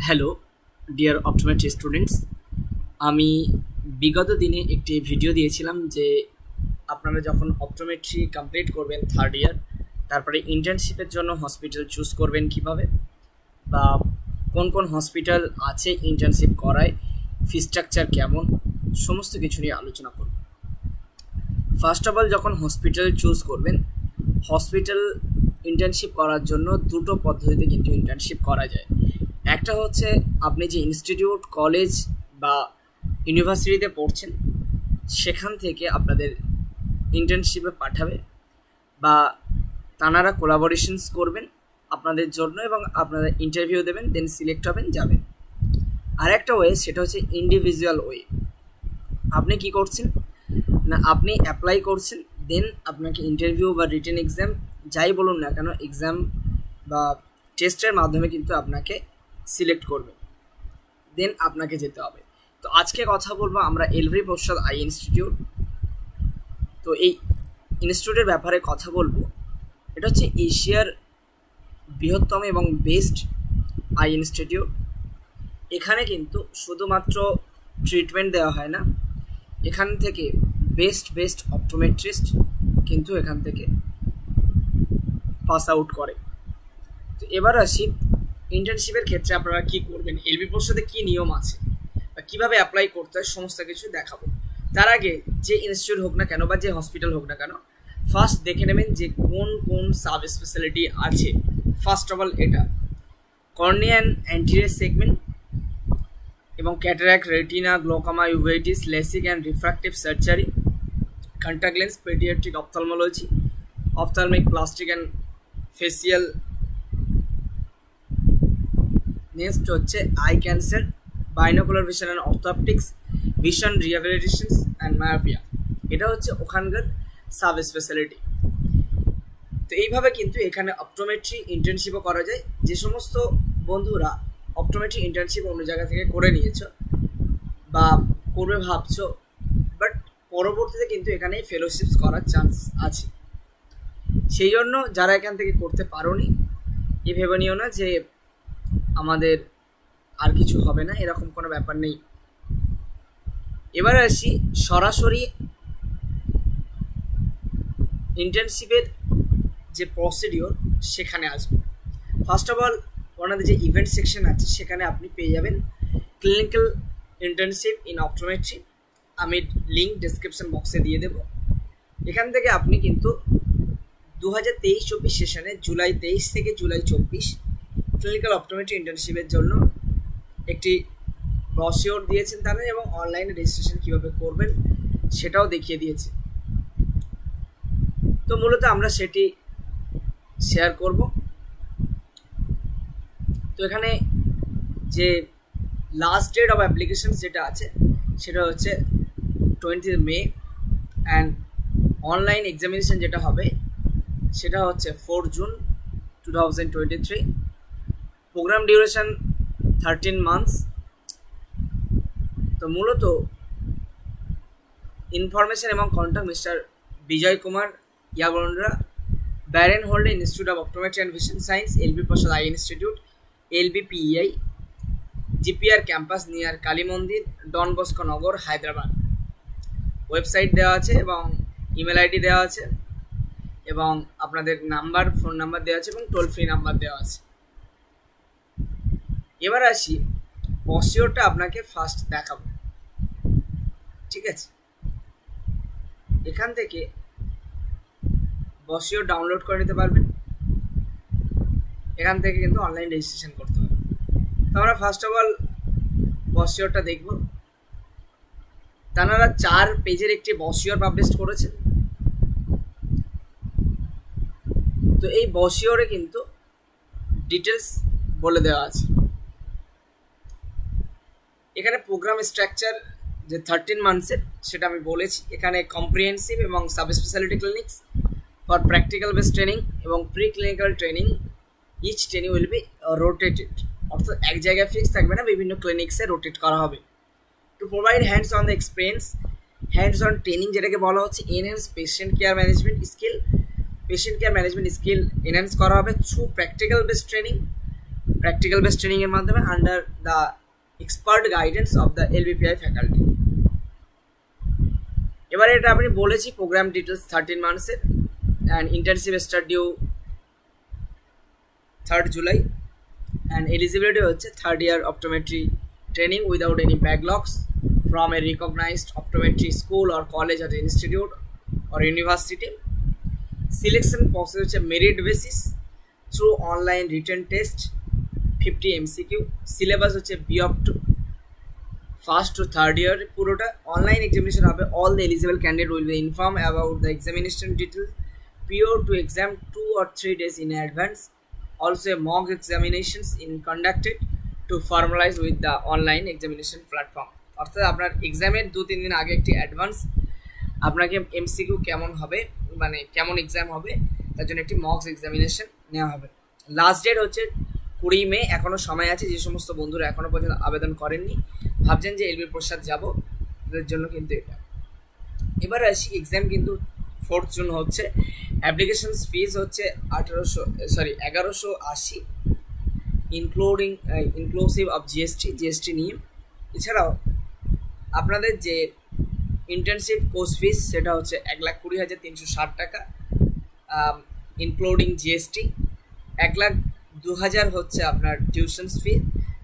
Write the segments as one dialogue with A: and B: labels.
A: Hello dear optometry students আমি বিগত দিনে একটি ভিডিও দিয়েছিলাম যে আপনারা যখন অপটোমেট্রি কমপ্লিট করবেন থার্ড ইয়ার তারপরে ইন্টার্নশিপের জন্য হসপিটাল চুজ করবেন কীভাবে? বা কোন কোন হসপিটাল আছে ইন্টার্নশিপ করায়? ফি স্ট্রাকচার কেমন? সমস্ত কিছু নিয়ে আলোচনা করব। ফার্স্ট অফ অল যখন হসপিটাল চুজ করবেন হসপিটাল ইন্টার্নশিপ করার জন্য দুটো পদ্ধতিতে কিন্তু ইন্টার্নশিপ করা যায়। একটা হচ্ছে, আপনি যে ইনস্টিটিউট কলেজ বা ইউনিভার্সিটিতে পড়ছেন, সেখান থেকে আপনাদের ইন্টার্নশিপে পাঠাবে বা তানারা কোলাবোরেশনস করবেন আপনাদের জন্য এবং আপনারা ইন্টারভিউ দেবেন দেন সিলেক্ট হবেন, যাবেন। আর একটা ওয়ে সেটা হচ্ছে ইন্ডিভিজুয়াল ওয়ে আপনি কি করছেন? না, আপনি অ্যাপ্লাই করছেন দেন আপনাকে ইন্টারভিউ বা রিটেন এক্সাম যাই বলুন না কেন এক্সাম বা টেস্টের মাধ্যমে কিন্তু আপনাকে সিলেক্ট করবে দেন আপনাকে যেতে হবে। তো আজকে কথা বলব আমরা এলভি প্রসাদ আই ইনস্টিটিউট। তো এই ইনস্টিটিউটের ব্যাপারে কথা বলব। এটা হচ্ছে এশিয়ার বৃহত্তম এবং বেস্ট আই ইনস্টিটিউট। এখানে কিন্তু শুধুমাত্র ট্রিটমেন্ট দেওয়া হয় না। এখান থেকে বেস্ট বেস্ট অপটোমেট্রিস্ট কিন্তু এখান থেকে পাস আউট করে। তো এবার আসি ইন্টার্নশিপের ক্ষেত্রে আপনারা কি করবেন? এলবি প্রসাদে কি নিয়ম আছে? বা কীভাবে অ্যাপ্লাই করতে হয়? সমস্ত কিছু দেখাবো। তার আগে যে ইনস্টিটিউট হোক না কেন বা যে হসপিটাল হোক না কেন ফার্স্ট দেখে নেবেন যে কোন কোন সাব স্পেশালিটি আছে। ফার্স্ট অফ অল এটা। কর্নিয়ান অ্যান্টিরিয়ার সেগমেন্ট এবং cataract retina glaucoma uveitis LASIK and refractive surgery contact lens paediatric ophthalmology ophthalmic plastic and facial next হচ্ছে eye cancer, binocular vision and orthoptics vision rehabilitations and myopia. এটা হচ্ছে ওখানকার sub speciality তো এইভাবে কিন্তু এখানে optometry ইন্টার্নশিপও করা যায়। যে সমস্ত বন্ধুরা অপটোমেট্রি ইন্টার্নশিপ অন্য জায়গা থেকে করে নিয়েছ বা করবে ভাবছ বাট পরবর্তীতে কিন্তু এখানে ফেলোশিপস করার চান্স আছে। সেই জন্য যারা এখান থেকে করতে পারোনি এ ভেবে নিও না যে আমাদের আর কিছু হবে না, এরকম কোনো ব্যাপার নেই। এবার আসি সরাসরি ইন্টার্নশিপের যে প্রসিডিওর সেখানে আসবে। ফার্স্ট অফ অল ওনাদের যে ইভেন্ট সেকশন আছে, সেখানে আপনি পেয়ে যাবেন ক্লিনিক্যাল ইন্টার্নশিপ ইন অপটোমেট্রি আমি লিঙ্ক ডিসক্রিপশন বক্সে দিয়ে দেব। এখান থেকে আপনি কিন্তু দু হাজার তেইশ চব্বিশ সেশনে জুলাই তেইশ থেকে জুলাই চব্বিশ ক্লিনিক্যাল অপটোমেট্রি ইন্টার্নশিপের জন্য একটি ব্রশিওর দিয়েছেন তারা এবং অনলাইনে রেজিস্ট্রেশন কীভাবে করবেন সেটাও দেখিয়ে দিয়েছে। তো মূলত আমরা সেটি শেয়ার করব। তো এখানে যে লাস্ট ডেট অফ অ্যাপ্লিকেশন যেটা আছে, সেটা হচ্ছে twenty May and online examination যেটা হবে, সেটা হচ্ছে four June two thousand twenty three program duration thirteen months তো মূলত ইনফরমেশন এবং কন্ট্যাক্ট মিস্টার বিজয় কুমার ইয়াগরন্ডরা ব্যারেন হোল্ডে institute of optometry and vision science LV Prasad eye institute LV PEI GPR campus near Kali Mandir Don Bosco Nagar Hyderabad website দেওয়া আছে এবং email ID দেওয়া আছে এবং আপনাদের নাম্বার ফোন নাম্বার দেওয়া আছে এবং টোল ফ্রি নাম্বার দেওয়া আছে। এবার আসি বসিওরটা আপনাকে ফার্স্ট দেখাবো। ঠিক আছে? এখান থেকে বসিও ডাউনলোড করে নিতে পারবেন। এখান থেকে কিন্তু অনলাইন রেজিস্ট্রেশন করতে হবে। তো আমরা ফার্স্ট অফ অল বসিওরটা দেখব। তারা চার পেজের একটি বসিওর পাবলিশ করেছেন তো এই বসিওরে কিন্তু ডিটেলস বলে দেওয়া আছে। এখানে প্রোগ্রাম স্ট্রাকচার যে থার্টিন মান্থসের সেটা আমি বলেছি। এখানে কম্প্রিহেন্সিভ এবং sub specialty clinics for practical base training এবং pre clinical training each training will be rotated অর্থাৎ এক জায়গায় ফিক্স থাকবে না, বিভিন্ন ক্লিনিক্সে রোটেট করা হবে। To provide hands on the experience hands on training যেটাকে বলা হচ্ছে enhance patient care management skill patient care management skill enhance করা হবে through practical base training practical base ট্রেনিংয়ের মাধ্যমে under the expert guidance of the LVPEI faculty এবারে এটা আপনি বলেছি programme details thirteen মান্থসের and internship start third July and eligibility হচ্ছে third year optometry training without any backlogs from a recognised optometry school or college or institute or university selection process হচ্ছে merit basis through online written test fifty MCQ syllabus হচ্ছে B op to first to third year পুরোটা online examination হবে। All the eligible candidate will be inform about the examination detail prior to exam two or three days in advance also a mock examinations in conducted to formalise with the online examination platform অর্থাৎ আপনার এক্সামের দু, তিন দিন আগে একটি advance আপনাকে MCQ কেমন হবে মানে কেমন এক্সাম হবে, তার জন্য একটি মক্স এক্সামিনেশন নেওয়া হবে। লাস্ট ডেট হচ্ছে কুড়ি মে এখনও সময় আছে, যে সমস্ত বন্ধুরা এখনও পর্যন্ত আবেদন করেননি। ভাবছেন যে এলবি প্রসাদ যাব তাদের জন্য কিন্তু এটা। এবার আসি এক্সাম কিন্তু ফোর্থ জুন হচ্ছে। অ্যাপ্লিকেশন ফিজ হচ্ছে আঠেরোশো সরি এগারোশো আশি including inclusive of GST GST নিয়ে। এছাড়াও, আপনাদের যে ইন্টার্নশিপ কোর্স ফিস সেটা হচ্ছে এক লাখ কুড়ি হাজার তিনশো ষাট টাকা ইনক্লুডিং জিএসটি এক লাখ দু হাজার হচ্ছে আপনার টিউশনস ফি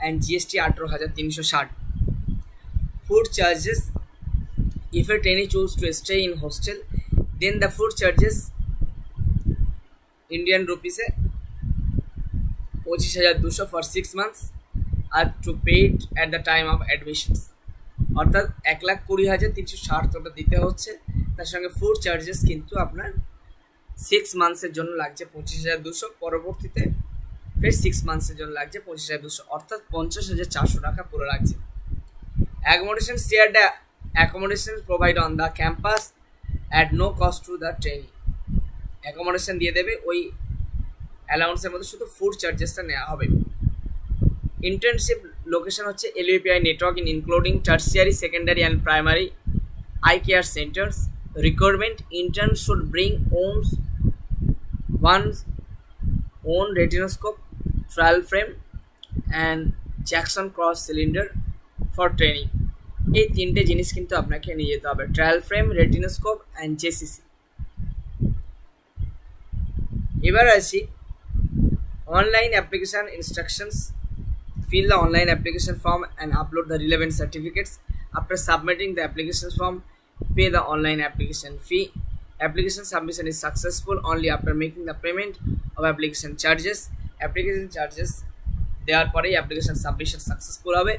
A: অ্যান্ড জিএসটি আঠেরো হাজার তিনশো ষাট। Food charges if a trainee to stay in hostel, then the food charges indian rupees এ পঁচিশ হাজার দুশো for six months are to paid at the time of admissions অর্থাৎ এক লাখ কুড়ি হাজার তিনশো ষাট টাকা দিতে হচ্ছে, তার সঙ্গে ফুড চার্জেস কিন্তু আপনার সিক্স মান্থসের জন্য লাগছে পঁচিশ হাজার দুশো। পরবর্তীতে ফের সিক্স মান্থসের জন্য লাগছে, পঁচিশ হাজার দুশো, অর্থাৎ পঞ্চাশ হাজার চারশো টাকা পুরো লাগছে। Accommodation share accommodation provide on the campus at no cost to the trainee accommodation দিয়ে দেবে, ওই অ্যালাউন্সের মধ্যে শুধু ফুড চার্জেসটা নেওয়া হবে। ইন্টার্নশিপ লোকেশন হচ্ছে LEPI network in including tertiary secondary and primary eye care centres requirement intern should bring owns one's own retinoscope trial frame and Jackson cross cylinder for training এই তিনটে জিনিস কিন্তু আপনাকে নিয়ে যেতে হবে trial frame retinoscope and JCC এবার আসি online application instructions fill the online application form and upload the relevant certificates after submitting the application form pay the online application fee application submission is successful only after making the payment of application charges application charges দেওয়ার পরেই application submission successful হবে।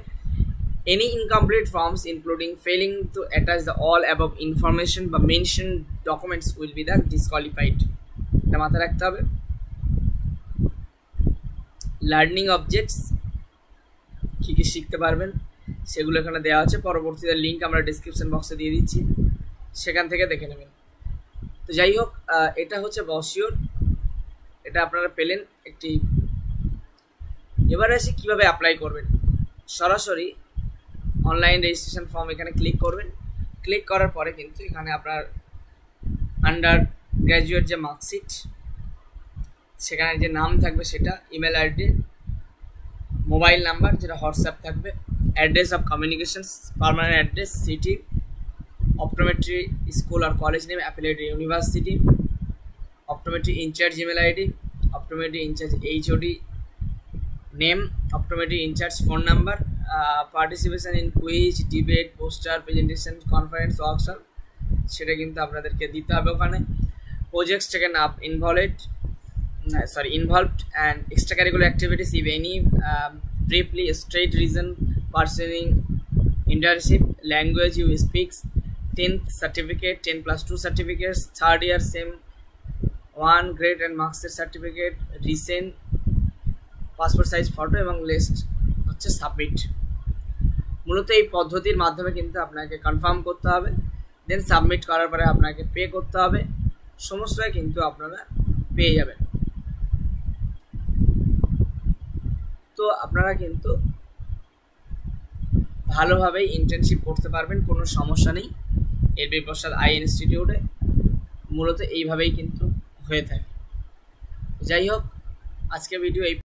A: Any incomplete forms including failing to attach the all above information বা mention documents will be the disqualified এটা মাথায় রাখতে হবে। Learning objects কী কী শিখতে পারবেন, সেগুলো এখানে দেওয়া আছে। পরবর্তীতে লিঙ্ক আমরা ডিসক্রিপশন বক্সে দিয়ে দিচ্ছি। সেখান থেকে দেখে নেবেন। তো যাই হোক এটা হচ্ছে বসিওর এটা আপনারা পেলেন একটি এবার আসি কীভাবে অ্যাপ্লাই করবেন? সরাসরি অনলাইন রেজিস্ট্রেশন ফর্ম এখানে ক্লিক করবেন। ক্লিক করার পরে কিন্তু এখানে আপনার আন্ডার গ্র্যাজুয়েট যে মার্কশিট সেখানে যে নাম থাকবে সেটা ইমেল আইডি মোবাইল নাম্বার যেটা হোয়াটসঅ্যাপ থাকবে address of communications permanent address city optometry school R college name affiliated university optometric incharge email ID, optometric incharge H OD name optometric incharge phone number participation in quiz debate poster presentation conference workshop সেটা কিন্তু আপনাদেরকে দিতে হবে ওখানে। Projects taken up involved sorry involve and extra curricular activities if any briefly state reason pursuing internship language you speaks tenth certificate ten plus two certificates third year sem one grade and master certificate, recent passport size photo এবং list হচ্ছে submit. মূলত এই পদ্ধতির মাধ্যমে কিন্তু আপনাকে confirm করতে হবে। দেন সাবমিট করার পরে আপনাকে পে করতে হবে। সমস্তটাই কিন্তু আপনারা পেয়ে যাবেন। তো আপনারা কিন্তু ভালোভাবে ইন্টার্নশিপ করতে পারবেন, কোনো সমস্যা নেই। এর প্রসাদ আই ইনস্টিটিউটে। মূলত এইভাবেই কিন্তু হয়ে থাকে যাই হোক আজকে ভিডিও এই